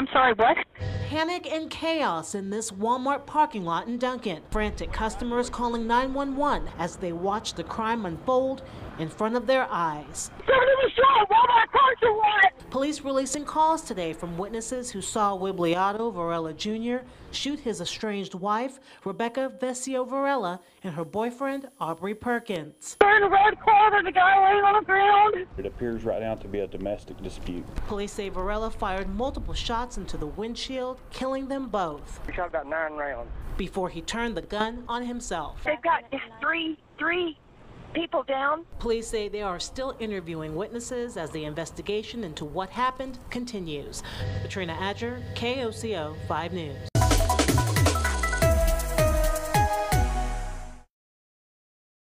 I'm sorry, what? Panic and chaos in this Walmart parking lot in Duncan. Frantic customers calling 911 as they watch the crime unfold in front of their eyes. Somebody was shot! Walmart parking lot! Police releasing calls today from witnesses who saw Wilberto Varela Jr. shoot his estranged wife, Rebecca Vesio Varela, and her boyfriend, Aubrey Perkins. They're in a red car, there's a guy laying on the ground. It appears right now to be a domestic dispute. Police say Varela fired multiple shots into the windshield, killing them both We shot about nine rounds. before he turned the gun on himself. They've got three, three people down. Police say they are still interviewing witnesses as the investigation into what happened continues. Katrina Adger, KOCO 5 News.